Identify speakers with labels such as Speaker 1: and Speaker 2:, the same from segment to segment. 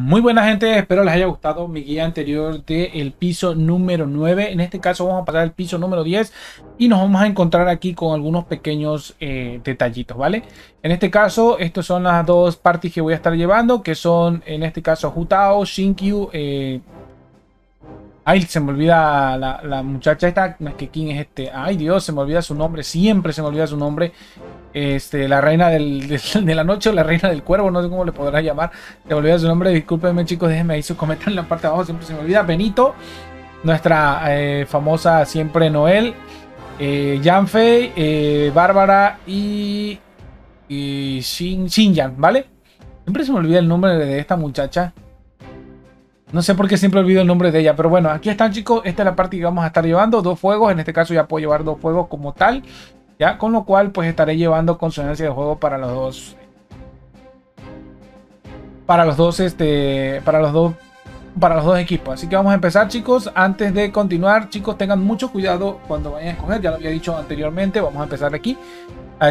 Speaker 1: Muy buena gente, espero les haya gustado mi guía anterior del piso número 9. En este caso vamos a pasar al piso número 10 y nos vamos a encontrar aquí con algunos pequeños eh, detallitos, ¿vale? En este caso, estas son las dos partes que voy a estar llevando, que son en este caso Hutao, Shinkyu, eh... Ay, se me olvida la, la muchacha esta, que quién es este. Ay Dios, se me olvida su nombre, siempre se me olvida su nombre este, la reina del, de, la noche la reina del cuervo, no sé cómo le podrá llamar. Se me olvida su nombre, discúlpenme chicos, déjenme ahí sus comentarios en la parte de abajo, siempre se me olvida. Benito, nuestra eh, famosa siempre Noel, eh, Janfei, eh, Bárbara y, y Shin, Shinjan, ¿vale? Siempre se me olvida el nombre de esta muchacha. No sé por qué siempre olvido el nombre de ella, pero bueno, aquí están chicos, esta es la parte que vamos a estar llevando, dos fuegos, en este caso ya puedo llevar dos fuegos como tal. ¿ya? Con lo cual pues estaré llevando consonancia de juego para los dos para los dos este para los dos para los dos equipos. Así que vamos a empezar, chicos. Antes de continuar, chicos, tengan mucho cuidado cuando vayan a escoger. Ya lo había dicho anteriormente. Vamos a empezar aquí.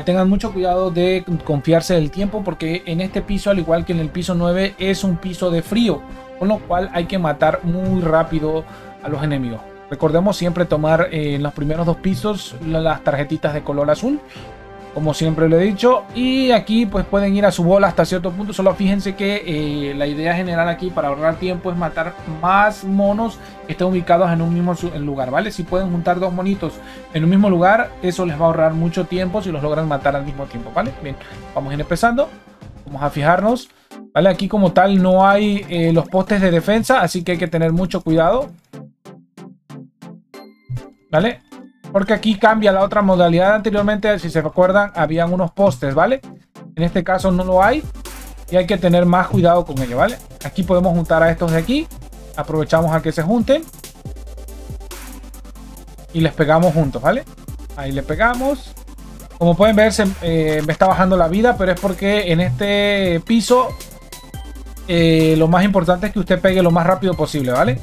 Speaker 1: tengan mucho cuidado de confiarse del tiempo porque en este piso, al igual que en el piso 9, es un piso de frío. Con lo cual hay que matar muy rápido a los enemigos. Recordemos siempre tomar eh, en los primeros dos pisos las tarjetitas de color azul. Como siempre lo he dicho. Y aquí pues pueden ir a su bola hasta cierto punto. Solo fíjense que eh, la idea general aquí para ahorrar tiempo es matar más monos que estén ubicados en un mismo lugar. ¿Vale? Si pueden juntar dos monitos en un mismo lugar. Eso les va a ahorrar mucho tiempo si los logran matar al mismo tiempo. ¿Vale? Bien. Vamos a ir empezando. Vamos a fijarnos. ¿Vale? Aquí como tal no hay eh, los postes de defensa. Así que hay que tener mucho cuidado. ¿vale? Porque aquí cambia la otra modalidad. Anteriormente, si se recuerdan, habían unos postes, ¿vale? En este caso no lo hay y hay que tener más cuidado con ello, ¿vale? Aquí podemos juntar a estos de aquí. Aprovechamos a que se junten. Y les pegamos juntos, ¿vale? Ahí le pegamos. Como pueden ver, se, eh, me está bajando la vida, pero es porque en este piso eh, lo más importante es que usted pegue lo más rápido posible, ¿vale?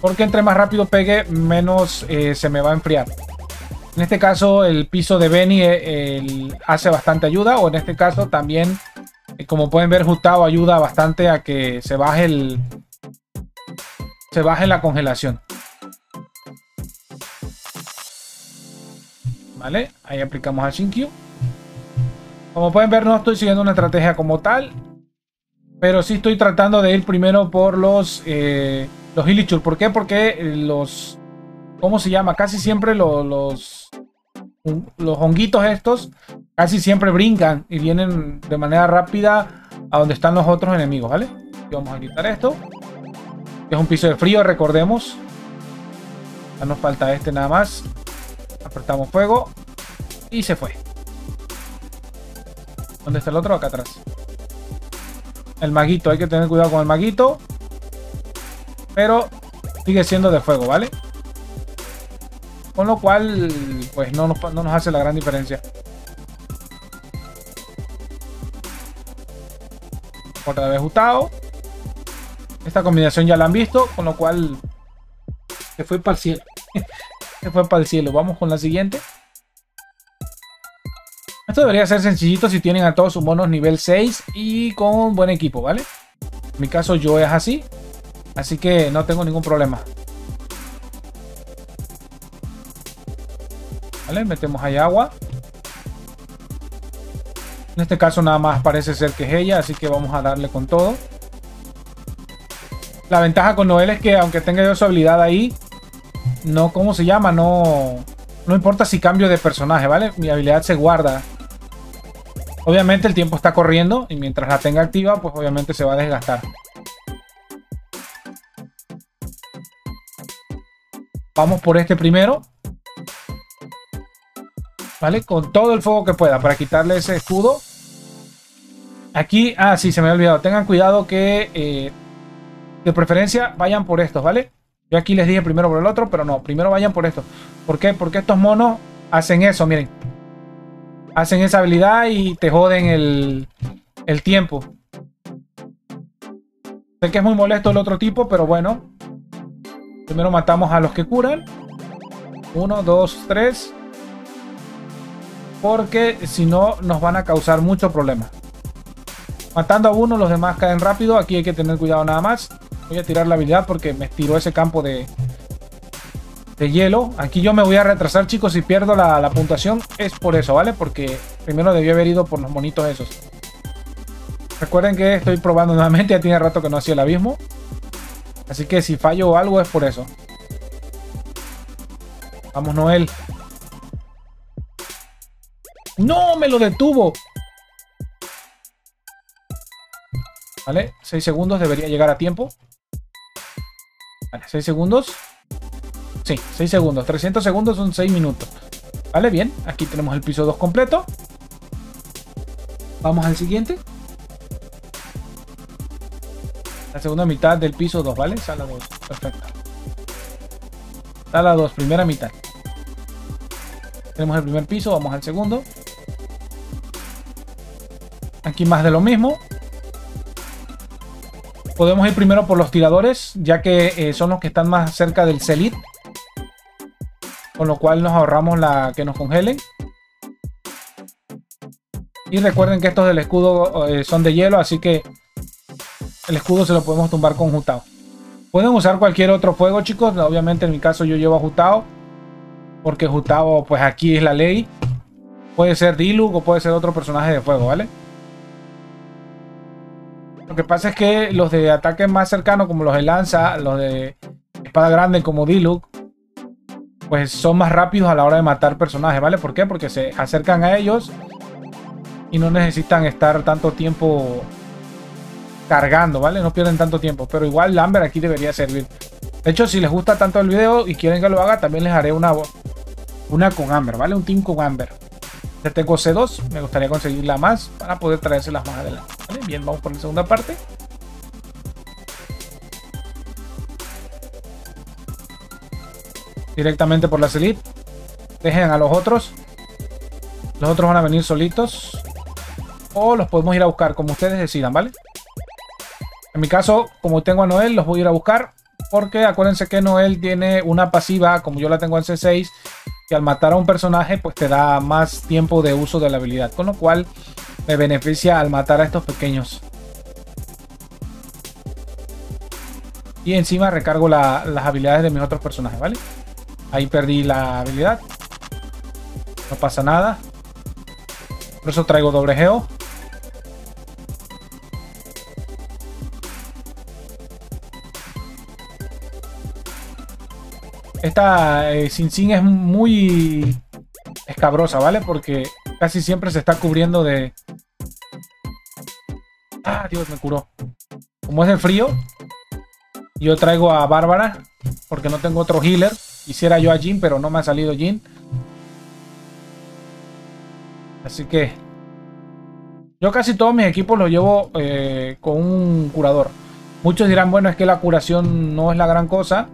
Speaker 1: Porque entre más rápido pegue, menos eh, se me va a enfriar. En este caso, el piso de Benny eh, hace bastante ayuda. O en este caso, también, eh, como pueden ver, Jutao ayuda bastante a que se baje el. Se baje la congelación. ¿Vale? Ahí aplicamos a Shinkyu. Como pueden ver, no estoy siguiendo una estrategia como tal. Pero sí estoy tratando de ir primero por los los Hilichur. ¿Por qué? Porque eh, los... ¿Cómo se llama? Casi siempre los, los... Los honguitos estos casi siempre brincan y vienen de manera rápida a donde están los otros enemigos, ¿vale? vamos a quitar esto. Es un piso de frío, recordemos. Ya nos falta este nada más. Apretamos fuego. Y se fue. ¿Dónde está el otro? Acá atrás. El maguito, hay que tener cuidado con el maguito. Pero sigue siendo de fuego, ¿vale? Con lo cual, pues no nos, no nos hace la gran diferencia. Otra vez Utao. Esta combinación ya la han visto, con lo cual se fue para el cielo. se fue para el cielo. Vamos con la siguiente. Esto debería ser sencillito si tienen a todos sus monos nivel 6 y con buen equipo, ¿vale? En mi caso yo es así. Así que no tengo ningún problema. Vale, metemos ahí agua. En este caso nada más parece ser que es ella, así que vamos a darle con todo. La ventaja con Noel es que aunque tenga yo su habilidad ahí, no, ¿cómo se llama? No, no importa si cambio de personaje, ¿vale? Mi habilidad se guarda. Obviamente el tiempo está corriendo y mientras la tenga activa, pues obviamente se va a desgastar. Vamos por este primero. ¿Vale? Con todo el fuego que pueda para quitarle ese escudo. Aquí, ah, sí, se me ha olvidado. Tengan cuidado que eh, de preferencia vayan por estos, ¿vale? Yo aquí les dije primero por el otro, pero no, primero vayan por esto. ¿Por qué? Porque estos monos hacen eso, miren. Hacen esa habilidad y te joden el, el tiempo. Sé que es muy molesto el otro tipo, pero bueno, Primero matamos a los que curan. Uno, dos, tres. Porque si no nos van a causar mucho problema. Matando a uno, los demás caen rápido. Aquí hay que tener cuidado nada más. Voy a tirar la habilidad porque me tiró ese campo de, de hielo. Aquí yo me voy a retrasar, chicos. Si pierdo la, la puntuación es por eso, ¿vale? Porque primero debí haber ido por los monitos esos. Recuerden que estoy probando nuevamente. Ya tiene rato que no hacía el abismo. Así que si fallo algo es por eso. Vamos, Noel. ¡No! ¡Me lo detuvo! ¿Vale? 6 segundos debería llegar a tiempo. Vale, 6 segundos. Sí, 6 segundos. 300 segundos son 6 minutos. Vale, bien. Aquí tenemos el piso 2 completo. Vamos al siguiente. La segunda mitad del piso 2, ¿vale? Sala 2. Perfecto. Sala 2, primera mitad. Tenemos el primer piso, vamos al segundo. Aquí más de lo mismo. Podemos ir primero por los tiradores, ya que eh, son los que están más cerca del Celit. Con lo cual nos ahorramos la que nos congelen. Y recuerden que estos del escudo eh, son de hielo, así que el escudo se lo podemos tumbar con Jutao. Pueden usar cualquier otro fuego, chicos. Obviamente en mi caso yo llevo a Jutao. Porque Jutao, pues aquí es la ley. Puede ser Diluc o puede ser otro personaje de fuego, ¿vale? Lo que pasa es que los de ataque más cercanos, como los de lanza, los de espada grande como Diluc, pues son más rápidos a la hora de matar personajes, ¿vale? ¿Por qué? Porque se acercan a ellos y no necesitan estar tanto tiempo cargando, ¿vale? No pierden tanto tiempo. Pero igual Lambert aquí debería servir. De hecho, si les gusta tanto el video y quieren que lo haga, también les haré una, una con Amber, ¿vale? Un team con Amber. Ya tengo C2, me gustaría conseguirla más para poder traérselas más adelante. Bien, vamos por la segunda parte. Directamente por la Elite. Dejen a los otros. Los otros van a venir solitos. O los podemos ir a buscar, como ustedes decidan, ¿vale? En mi caso, como tengo a Noel, los voy a ir a buscar. Porque acuérdense que Noel tiene una pasiva, como yo la tengo en C6, que al matar a un personaje, pues te da más tiempo de uso de la habilidad. Con lo cual, me beneficia al matar a estos pequeños. Y encima recargo las habilidades de mis otros personajes, ¿vale? Ahí perdí la habilidad. No pasa nada. Por eso traigo doble geo. Esta eh, Sin Sin es muy escabrosa, ¿vale? Porque casi siempre se está cubriendo de... Ah, Dios, me curó. Como es de frío, yo traigo a Bárbara, porque no tengo otro healer. Quisiera yo a Jin, pero no me ha salido Jin. Así que... Yo casi todos mis equipos los llevo eh, con un curador. Muchos dirán, bueno, es que la curación no es la gran cosa.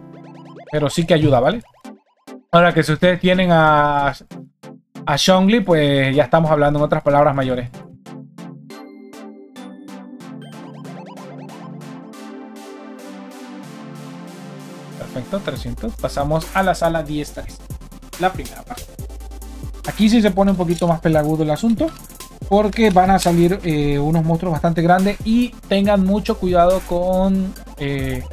Speaker 1: Pero sí que ayuda, ¿vale? Ahora que si ustedes tienen a, a Shongli, pues ya estamos hablando en otras palabras mayores. Perfecto, 300. Pasamos a la sala 10-3. La primera parte. Aquí sí se pone un poquito más pelagudo el asunto. Porque van a salir eh, unos monstruos bastante grandes. Y tengan mucho cuidado con eh,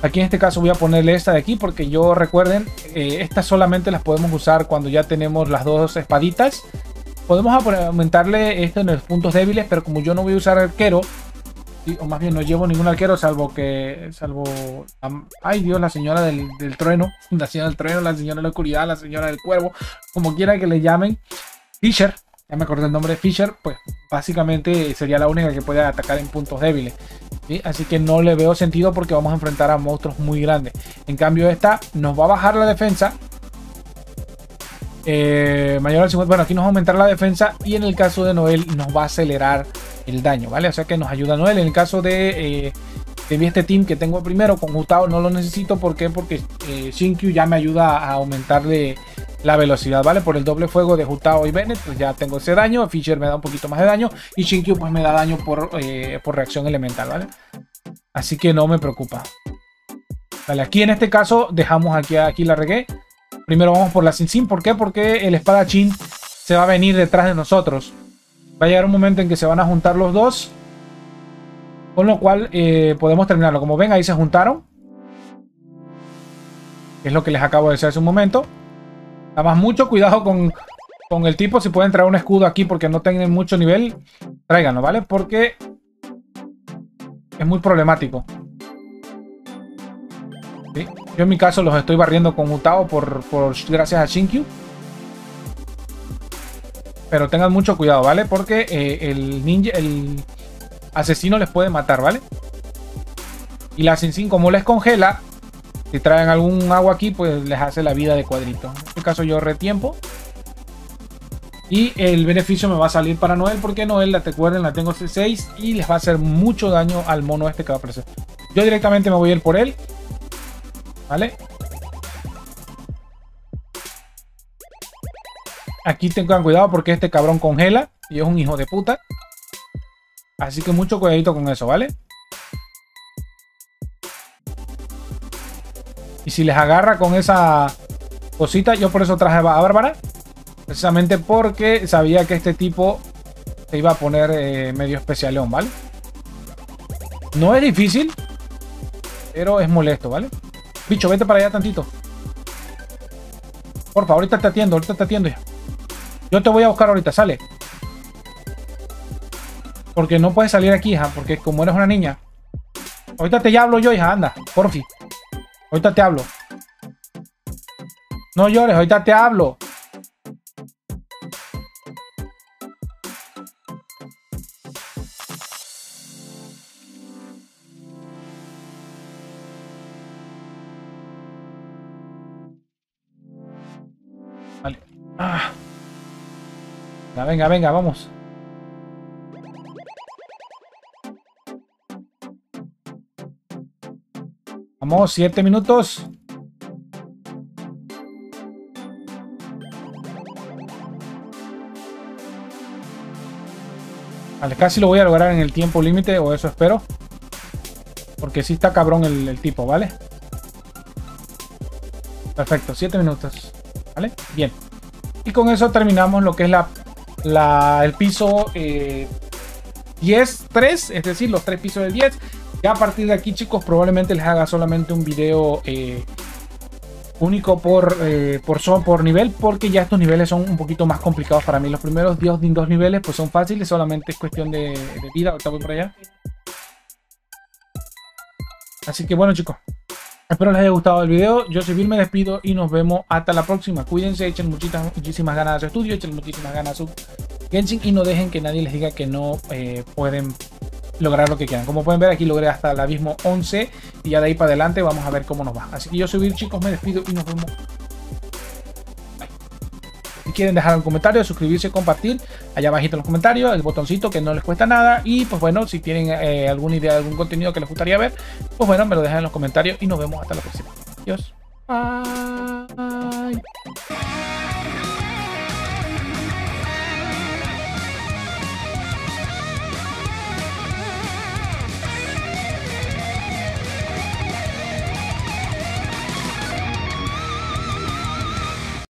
Speaker 1: Aquí en este caso voy a ponerle esta de aquí porque yo recuerden, eh, estas solamente las podemos usar cuando ya tenemos las dos espaditas. Podemos aumentarle esto en los puntos débiles, pero como yo no voy a usar arquero, o más bien no llevo ningún arquero, salvo que, salvo, ay Dios, la señora del, del, trueno, la señora del trueno, la señora de la oscuridad, la señora del cuervo, como quiera que le llamen, Fisher, ya me acordé el nombre de Fisher, pues básicamente sería la única que puede atacar en puntos débiles. Así que no le veo sentido porque vamos a enfrentar a monstruos muy grandes. En cambio esta nos va a bajar la defensa. Eh, mayor al 50. Bueno, aquí nos va a aumentar la defensa y en el caso de Noel nos va a acelerar el daño, ¿vale? O sea que nos ayuda Noel. En el caso de, eh, de este team que tengo primero con Gustavo no lo necesito. ¿Por qué? Porque eh, Shinkyu ya me ayuda a aumentarle la velocidad, ¿vale? Por el doble fuego de Jutao y Bennett, pues ya tengo ese daño. Fisher me da un poquito más de daño. Y Shinkyu pues me da daño por, eh, por reacción elemental, ¿vale? Así que no me preocupa. Vale, aquí en este caso dejamos aquí, aquí la regué. Primero vamos por la Sin Sin. ¿Por qué? Porque el espadachín se va a venir detrás de nosotros. Va a llegar un momento en que se van a juntar los dos. Con lo cual eh, podemos terminarlo. Como ven, ahí se juntaron. Es lo que les acabo de decir hace un momento. Nada más mucho cuidado con, con el tipo. Si pueden traer un escudo aquí porque no tienen mucho nivel, tráiganlo, ¿vale? Porque es muy problemático. Yo en mi caso los estoy barriendo con Utao por, por gracias a Shinkyu. Pero tengan mucho cuidado, ¿vale? Porque eh, el ninja, el asesino les puede matar, ¿vale? Y la Sin como les congela, si traen algún agua aquí, pues les hace la vida de cuadrito. En este caso yo retiempo. Y el beneficio me va a salir para Noel, porque Noel, la te acuerden, la tengo C6 y les va a hacer mucho daño al mono este que va a aparecer. Yo directamente me voy a ir por él. ¿Vale? Aquí tengan cuidado porque este cabrón congela y es un hijo de puta. Así que mucho cuidadito con eso, ¿vale? Y si les agarra con esa cosita, yo por eso traje a Bárbara. Precisamente porque sabía que este tipo se iba a poner eh, medio especialón, ¿vale? No es difícil, pero es molesto, ¿vale? Bicho, vete para allá tantito. Por favor, ahorita te atiendo, ahorita te atiendo ya. Yo te voy a buscar ahorita, sale. Porque no puedes salir aquí, hija, porque como eres una niña. Ahorita te hablo yo, hija, anda, porfi. Ahorita te hablo. No llores, ahorita te hablo. Vale. Ah. Venga, venga, vamos. Vamos, siete minutos. Vale, casi lo voy a lograr en el tiempo límite, o eso espero. Porque sí está cabrón el, tipo, ¿vale? Perfecto, siete minutos. ¿Vale? Bien. Y con eso terminamos lo que es la el piso 10, eh, 3, es decir, los tres pisos de 10. Ya a partir de aquí, chicos, probablemente les haga solamente un video eh, único por, eh, por, son, por nivel, porque ya estos niveles son un poquito más complicados para mí. Los primeros dos, dos niveles pues son fáciles, solamente es cuestión de, vida. Ahorita voy por allá. Así que bueno, chicos, Espero les haya gustado el video. Yo soy Bill, me despido y nos vemos hasta la próxima. Cuídense, echen muchísimas, muchísimas ganas a su estudio, echen muchísimas ganas a su Genshin y no dejen que nadie les diga que no eh, pueden lograr lo que quieran. Como pueden ver aquí logré hasta el abismo 11 y ya de ahí para adelante vamos a ver cómo nos va. Así que yo Bill, chicos, me despido y nos vemos si quieren dejar un comentario, suscribirse, compartir, allá abajito en los comentarios, el botoncito que no les cuesta nada. Y pues bueno, si tienen eh, alguna idea de algún contenido que les gustaría ver, pues bueno, me lo dejan en los comentarios y nos vemos hasta la próxima. Adiós. Bye.